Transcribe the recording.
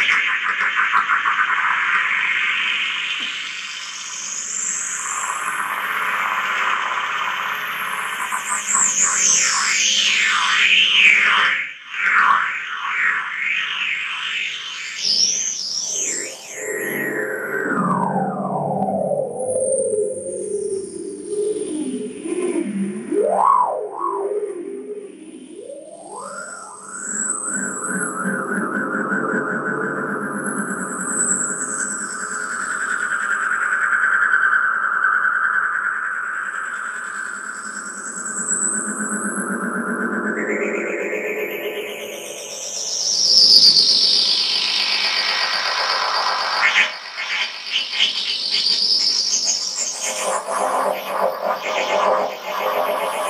you. Thank you.